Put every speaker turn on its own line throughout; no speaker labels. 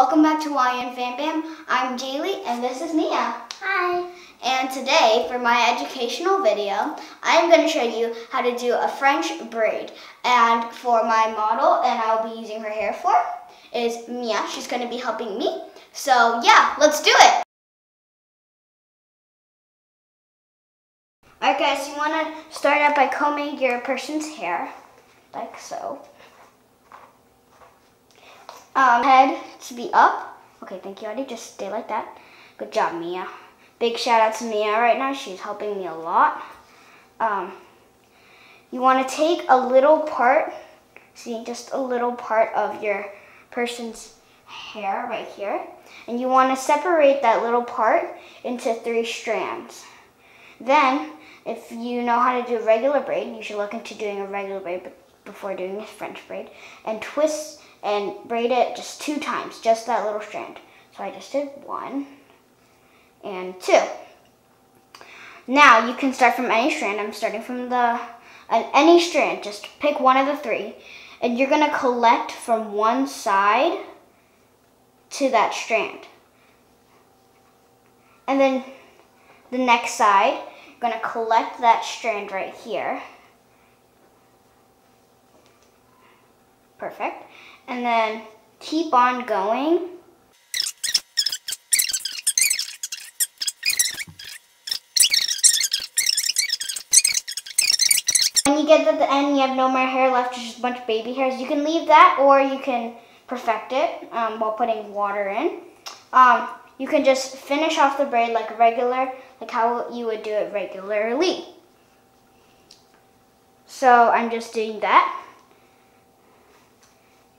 Welcome back to YN Fam Bam. I'm Jayli and this is Mia.
Hi.
And today for my educational video, I'm going to show you how to do a French braid. And for my model, and I'll be using her hair for, is Mia. She's going to be helping me. So yeah, let's do it. Alright guys, you want to start out by combing your person's hair, like so. Um, head to be up. Okay, thank you, Audie. Just stay like that. Good job, Mia. Big shout out to Mia right now. She's helping me a lot. Um, you want to take a little part, see, just a little part of your person's hair right here. And you want to separate that little part into three strands. Then, if you know how to do a regular braid, you should look into doing a regular braid before doing a French braid. And twist and braid it just two times, just that little strand. So I just did one and two. Now you can start from any strand. I'm starting from the any strand. Just pick one of the three. And you're going to collect from one side to that strand. And then the next side, you're going to collect that strand right here. Perfect. And then keep on going When you get to the end, you have no more hair left, just a bunch of baby hairs. You can leave that or you can perfect it um, while putting water in. Um, you can just finish off the braid like regular, like how you would do it regularly. So I'm just doing that.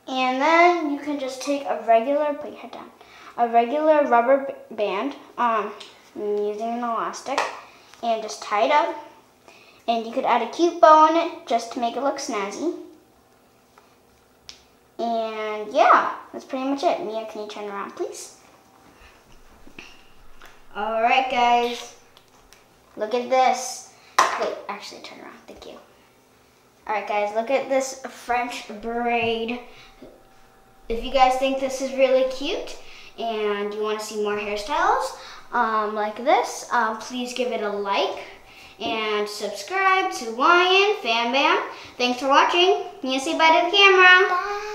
And then you can just take a regular, put your head down, a regular rubber band, um, using an elastic, and just tie it up. And you could add a cute bow on it just to make it look snazzy. And yeah, that's pretty much it. Mia, can you turn around, please? All right, guys. Look at this. Wait, actually turn around. Thank you. All right, guys, look at this French braid. If you guys think this is really cute and you want to see more hairstyles um, like this, um, please give it a like and subscribe to YN Fam Bam. Thanks for watching. You say bye to the camera.
Bye.